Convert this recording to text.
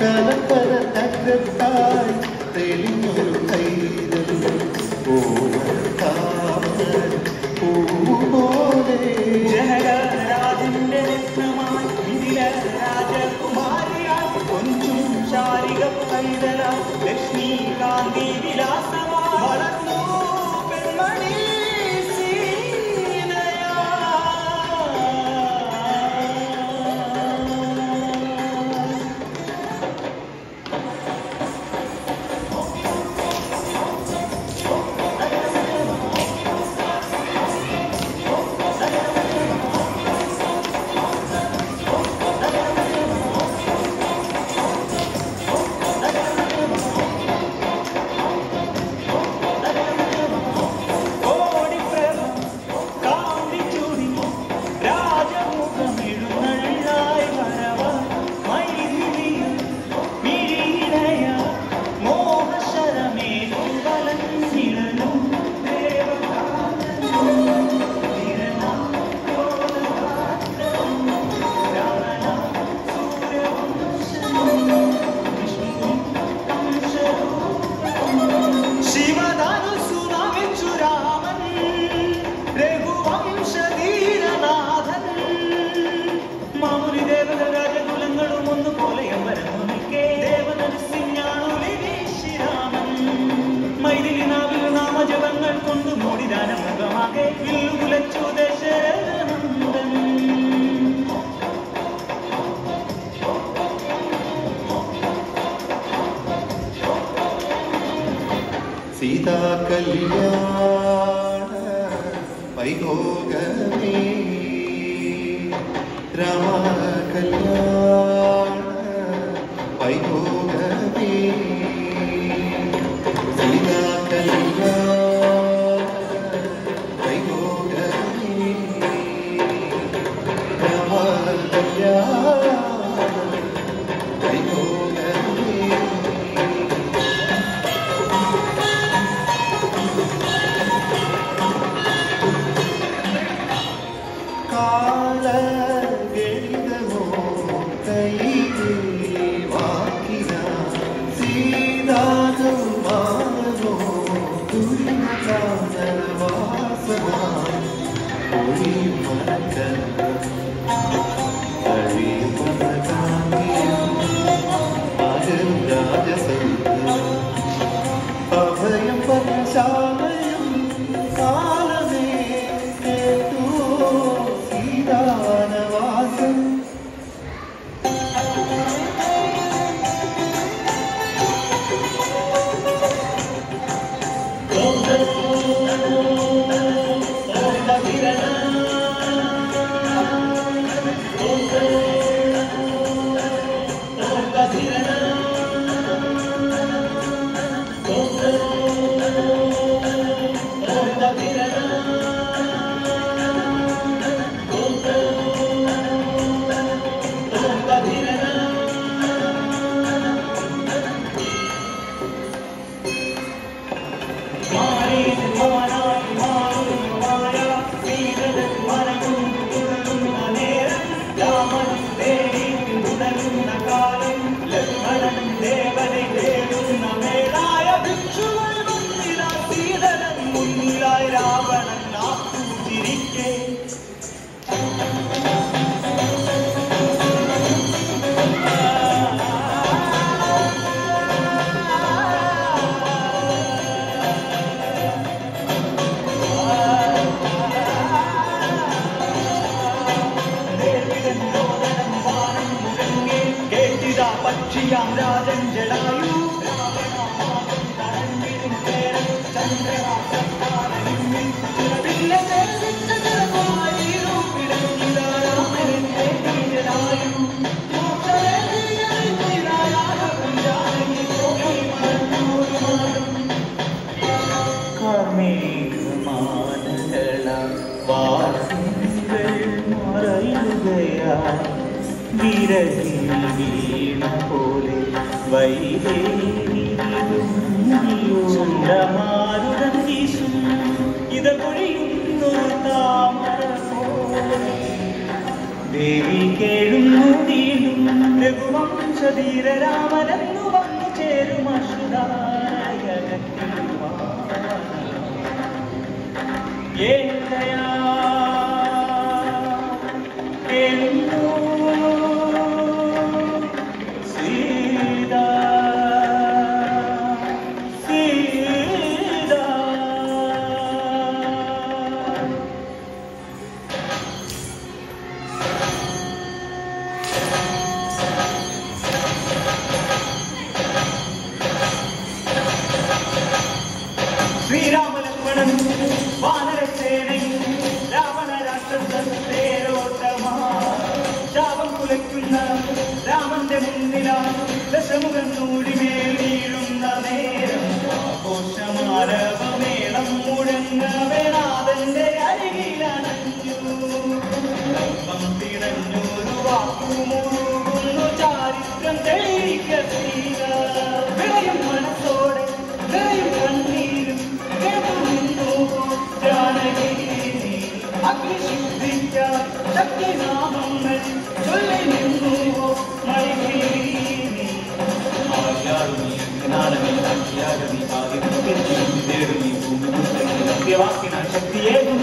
കലപ്പര തകർത്തായി തെളിഞ്ഞൊരു കൈതലും ജനകരാജന്റെ രത്നമായി ഇതിലെ രാജകുമാരിയായി കൊഞ്ചും ശാരിക പൈതല ലക്ഷ്മീകാന്തി നാമജപങ്ങൾ കൊണ്ട് മൂടിദാന മുഖമാകെ വില്ലുകുലച്ചു ദശരഥനന്ദൻ സീതാ കല്യാണ വൈഭോഗമേ. രാമ കല്യാണ വൈഭോഗമേ சாட்சியாம் ராஜன் ஜடாயு மேகமானங்களா வாசங்கள் மறையுகையா വിരഹിൽ വീണ പോലെ വൈദേഹിയുണ്ടമാരുടൻ വീശും ഇത് പൊഴിയുന്നൊരു താമര ദേവി കേഴുന്നു വീണ്ടും രഘുവംശധീര രാമനെന്നു വന്നു ചേരും ഏകയാ കേഴുന്നു വേണാഥന്റെ അരികിലണഞ്ഞു. ഗർഭം തിടഞ്ഞൊരു വാക്കു മുഴുകുന്നു ചാരിത്രം തെളിയിക്ക ശ്രീക വിളയും മനസ്സോടെ നിറയും കണ്ണീരും കേട്ടു നിന്നു ജാനകി അഗ്നിശുദ്ധിക്കാൻ ശക്തിനാമങ്ങൾ सेवा की शक्ति है